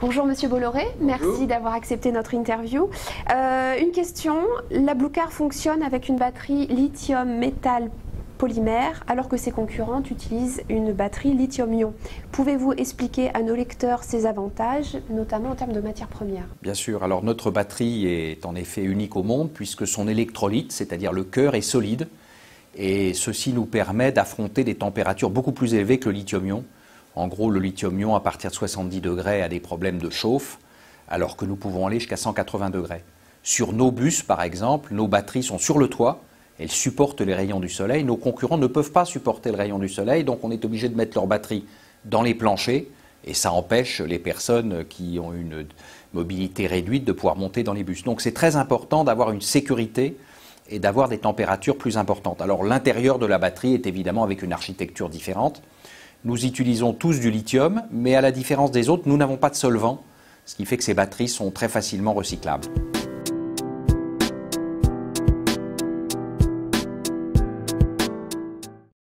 Bonjour Monsieur Bolloré, merci d'avoir accepté notre interview. Euh, une question, la Blue Car fonctionne avec une batterie lithium métal polymère alors que ses concurrentes utilisent une batterie lithium-ion. Pouvez-vous expliquer à nos lecteurs ses avantages, notamment en termes de matières premières? Bien sûr, alors notre batterie est en effet unique au monde puisque son électrolyte, c'est-à-dire le cœur, est solide et ceci nous permet d'affronter des températures beaucoup plus élevées que le lithium-ion. En gros, le lithium-ion, à partir de 70 degrés, a des problèmes de chauffe, alors que nous pouvons aller jusqu'à 180 degrés. Sur nos bus, par exemple, nos batteries sont sur le toit, elles supportent les rayons du soleil. Nos concurrents ne peuvent pas supporter le rayon du soleil, donc on est obligé de mettre leur batterie dans les planchers, et ça empêche les personnes qui ont une mobilité réduite de pouvoir monter dans les bus. Donc c'est très important d'avoir une sécurité et d'avoir des températures plus importantes. Alors l'intérieur de la batterie est évidemment avec une architecture différente. Nous utilisons tous du lithium, mais à la différence des autres, nous n'avons pas de solvant, ce qui fait que ces batteries sont très facilement recyclables.